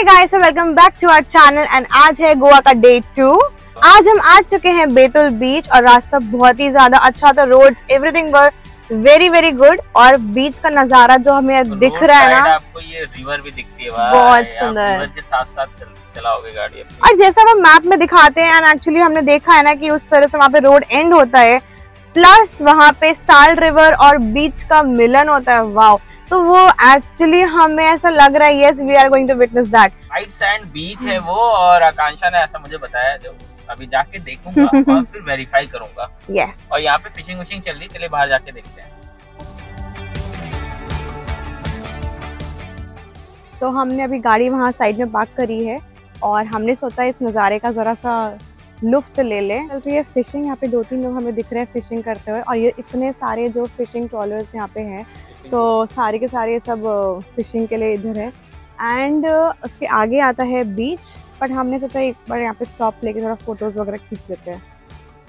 Hey guys welcome back to our channel and आज है गोवा का डे टू आज हम आ चुके हैं बेतुल बीच और रास्ता बहुत ही ज़्यादा अच्छा था roads everything were very very good और बीच का नज़ारा जो हमें दिख रहा है ना आपको ये रिवर भी दिखती है बहुत सुंदर। के साथ साथ चलाओगे गाड़ी और जैसा वो मैप में दिखाते हैं एंड एक्चुअली हमने देखा है ना कि उस तरह से वहाँ पे रोड एंड होता है प्लस वहाँ पे साल रिवर और बीच का मिलन होता है। वाओ तो वो एक्चुअली हमें ऐसा लग रहा है yes we are going to witness that white sand beach है वो और आकांक्षा ने ऐसा मुझे बताया जो अभी जाके देखूँगा और फिर वेरीफाई करूँगा। Yes yes. और यहाँ पे फिशिंग विशिंग चल रही चलिए बाहर जाके देखते हैं। तो हमने अभी गाड़ी वहाँ साइड में पार्क करी है और हमने सोचा इस नज़ारे का ज़रा सा लुफ्त ले ले। तो ये फिशिंग यहाँ पे दो तीन लोग हमें दिख रहे हैं फिशिंग करते हुए। और ये इतने सारे जो फिशिंग ट्रॉलर्स यहाँ पे हैं तो सारे के सारे सब फिशिंग के लिए इधर है। एंड उसके आगे आता है बीच बट हमने सोचा एक बार यहाँ पे स्टॉप लेके थोड़ा फ़ोटोज़ वगैरह खींच लेते हैं।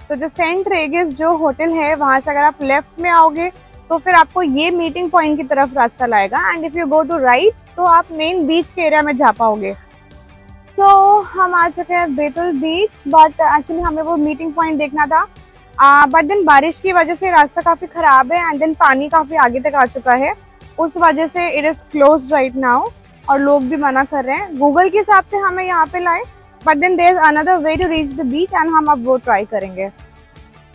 तो जो सेंट रेगिस जो होटल है, वहाँ से अगर आप लेफ़्ट में आओगे तो फिर आपको ये मीटिंग पॉइंट की तरफ़ रास्ता लाएगा। And if you go to right तो आप मेन बीच के एरिया में जा पाओगे। तो हम आ चुके हैं बेतुल बीच बट एक्चुअली हमें वो मीटिंग पॉइंट देखना था। बट देन बारिश की वजह से रास्ता काफ़ी ख़राब है एंड देन पानी काफ़ी आगे तक आ चुका है। उस वजह से it is close right now और लोग भी मना कर रहे हैं। गूगल के हिसाब से हमें यहाँ पे लाए but then there is another way to reach the beach and हम अब वो ट्राई करेंगे।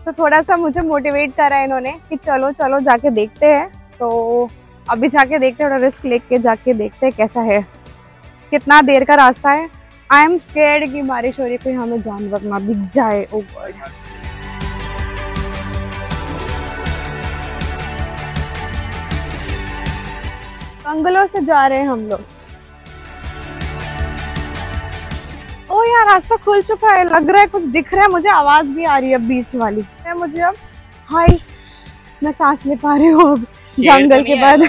तो थोड़ा सा मुझे मोटिवेट करा इन्होंने कि चलो चलो जाके देखते हैं। तो अभी जाके देखते हैं, थोड़ा रिस्क लेके जाके देखते हैं कैसा है। कितना देर का रास्ता है? आई एम स्केर्ड कि बारिश हो रही कोई हमें जानवर ना दिख जाए। ओ गॉड बंगलो से जा रहे हैं हम लोग। ओ यार रास्ता खुल चुका है लग रहा है कुछ दिख रहा है मुझे आवाज़ भी आ रही है बीच वाली। है मुझे अब हाय मैं सांस ले पा रही हूँ अब जंगल के बाद।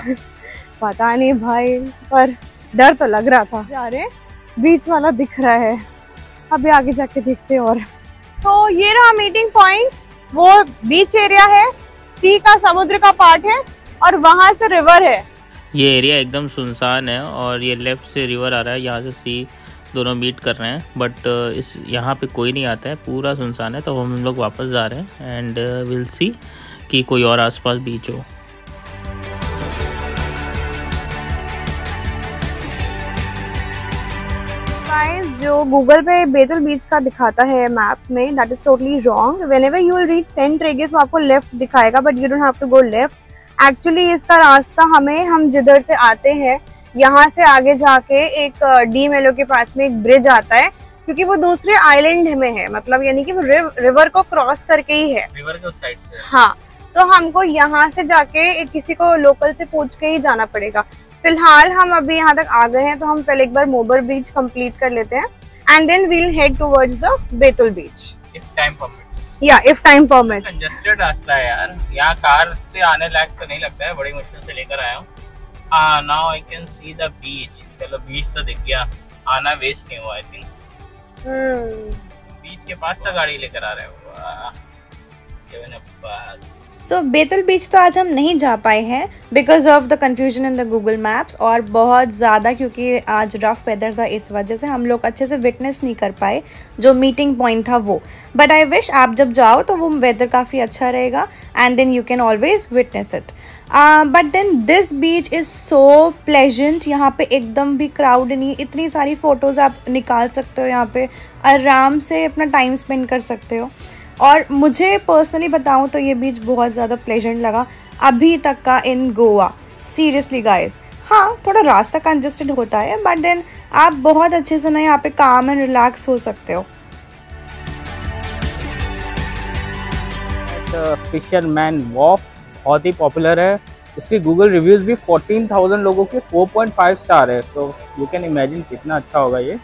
पता नहीं भाई पर डर तो लग रहा था। जा रहे बीच वाला दिख रहा है। अभी आगे जाके देखते हैं और। तो ये रहा मीटिंग पॉइंट वो बीच एरिया है सी का, समुद्र का पार्ट है, और वहाँ से रिवर है। ये एरिया एकदम सुनसान है और ये लेफ़्ट से रिवर आ रहा है, यहाँ से सी दोनों मीट कर रहे हैं बट इस यहाँ पे कोई नहीं आता है, पूरा सुनसान है तो हम लोग वापस जा रहे हैं एंड विल सी कि कोई और आसपास बीच हो। जो गूगल पे बेतुल बीच का दिखाता है मैप में that is totally wrong whenever you will reach Saint Regis वो आपको लेफ़्ट दिखाएगा but you don't have to go left actually इसका रास्ता हमें हम जिधर से आते हैं यहाँ से आगे जाके एक डी मेलो के पास में एक ब्रिज आता है क्योंकि वो दूसरे आइलैंड में है मतलब यानी कि वो रिव, रिवर को क्रॉस करके ही है। रिवर के साइड से। हाँ तो हमको यहाँ से जाके एक किसी को लोकल से पूछ के ही जाना पड़ेगा। फ़िलहाल हम अभी यहाँ तक आ गए हैं तो हम पहले एक बार मोबर बीच कंप्लीट कर लेते हैं। And then we'll head towards the Betul beach if time permits या इफ़ टाइम परमिट्स कंजेस्टेड रास्ता है यार। यहाँ कार से आने लायक तो नहीं लगता है बड़ी मुश्किल से लेकर आया हूँ। हाँ now I can see the beach चलो बीच तो दिख गया। आना वेस्ट नहीं हुआ आई थिंक बीच के पास तो गाड़ी लेकर आ रहे हो। सो बेतल बीच तो आज हम नहीं जा पाए हैं because of the confusion in the Google maps और बहुत ज़्यादा क्योंकि आज रफ वेदर था इस वजह से हम लोग अच्छे से विटनेस नहीं कर पाए जो मीटिंग पॉइंट था वो। बट आई विश आप जब जाओ तो वो वेदर काफ़ी अच्छा रहेगा and then you can always witness it but then this beach is so pleasant यहाँ पे एकदम भी क्राउड नहीं इतनी सारी फ़ोटोज़ आप निकाल सकते हो यहाँ पे। आराम से अपना टाइम स्पेंड कर सकते हो। और मुझे पर्सनली बताऊँ तो ये बीच बहुत ज़्यादा प्लेजेंट लगा अभी तक का इन गोवा। सीरियसली गाइस हाँ थोड़ा रास्ता कंजेस्टेड होता है बट देन आप बहुत अच्छे से ना यहाँ पे काम एंड रिलैक्स हो सकते हो। फिशरमैन वॉफ बहुत ही पॉपुलर है। इसकी गूगल रिव्यूज़ भी 14,000 लोगों के 4.5 स्टार है। तो यू कैन इमेजिन कितना अच्छा होगा ये।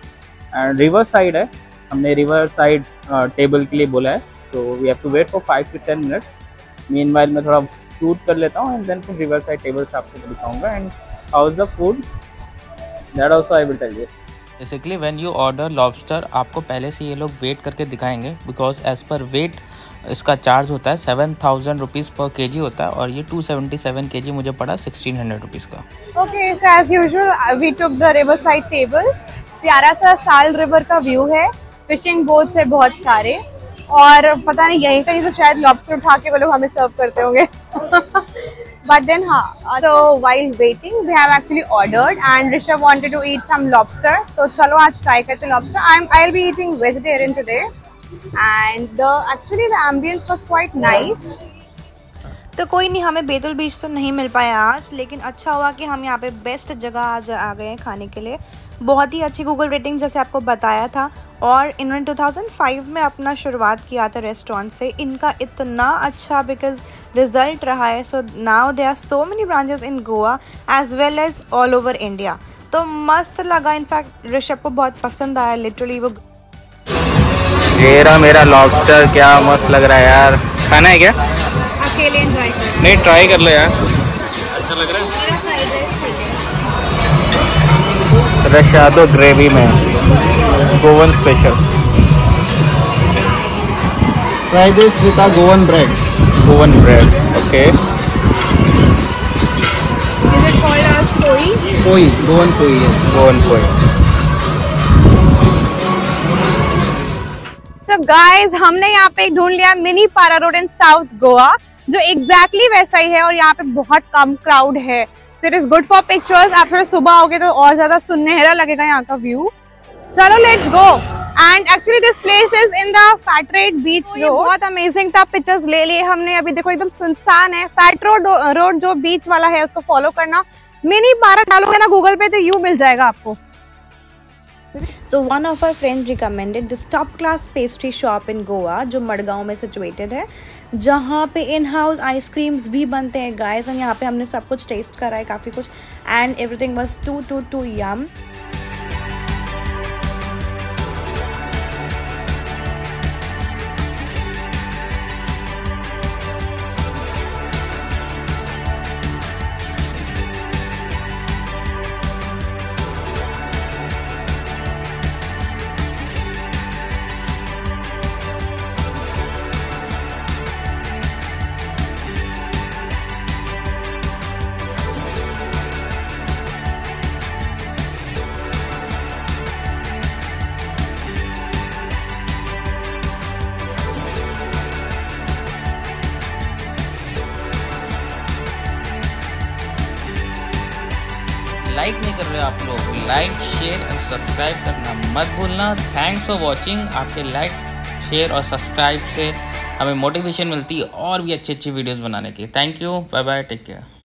एंड रिवर साइड है। हमने रिवर साइड टेबल के लिए बोला है। तो we have to wait for five to ten minutes mean मैं थोड़ा शूट कर लेता हूँ एंड देन फिर रिवर साइड टेबल से आपको दिखाऊँगा and how is the food that also I will tell you basically when you order lobster आपको पहले से ये लोग वेट करके दिखाएँगे बिकॉज़ एज पर वेट इसका चार्ज होता है सेवन थाउज़ेंड रुपीज़ पर के जी होता है और ये टू सेवेंटी सेवन के जी मुझे पड़ा सिक्सटीन हंड्रेड रुपीज़ का। Okay so as usual we took the river side table प्यारा सा साल रिवर का व्यू है. फिशिंग बोट्स है बहुत सारे. और पता नहीं, यहीं कहीं तो शायद लॉबस्टर उठा के वो लोग हमें सर्व करते होंगे। बट देन हाँ तो while waiting we have actually ordered and Rishabh wanted to eat some lobster तो चलो, आज ट्राई करते हैं lobster I am I be eating vegetarian today and the actually the ambience was quite nice तो कोई नहीं, हमें बेतुल बीच तो नहीं मिल पाया आज, लेकिन अच्छा हुआ कि हम यहाँ पे बेस्ट जगह आज आ गए हैं खाने के लिए। बहुत ही अच्छी गूगल रेटिंग जैसे आपको बताया था, और इन्होंने 2005 में अपना शुरुआत किया था रेस्टोरेंट से। इनका इतना अच्छा बिकॉज़ रिज़ल्ट रहा है so now they are so many branches in Goa as well as all over India तो मस्त लगा इनफैक्ट ऋषभ को बहुत पसंद आया लिटरली वो ये मेरा लॉबस्टर क्या मस्त लग रहा है यार। खाना है क्या? अकेले ट्राई कर नहीं ट्राई कर लो यार अच्छा लग रहा है रशादो ग्रेवी में Goan special Try this with a Goan bread. Goan bread okay Is it called as koi? Koi, Goan koi. Yes. गोवन कोई सो गाइस हमने यहाँ पे ढूंढ लिया मिनी पारा रोड इन साउथ गोवा जो एग्जैक्टली exactly वैसा ही है और यहाँ पे बहुत कम क्राउड है। So it is good for pictures आप थोड़ा सुबह आओगे तो और ज़्यादा सुनहरा लगेगा यहाँ का व्यू चलो let's go and actually this place is in the फैटरेट beach road बहुत अमेजिंग था। पिक्चर्स ले लिए हमने। अभी देखो एकदम सुनसान है। फैट रोड रोड जो बीच वाला है उसको फॉलो करना। मिनी बारह डालोगे ना गूगल पे तो यू मिल जाएगा आपको। So one of our friend recommended this top class pastry shop in Goa जो मडगांव में सिचुएटेड है, जहाँ पे इन हाउस आइसक्रीम्स भी बनते हैं गाइस एंड यहाँ पे हमने सब कुछ टेस्ट करा है, काफ़ी कुछ. And everything was too too too yum like नहीं कर रहे आप लोग, लाइक, शेयर एंड सब्सक्राइब करना मत भूलना। थैंक्स फॉर वॉचिंग आपके लाइक, शेयर और सब्सक्राइब से हमें मोटिवेशन मिलती है और भी अच्छी अच्छी वीडियोज़ बनाने की। Thank you bye bye take care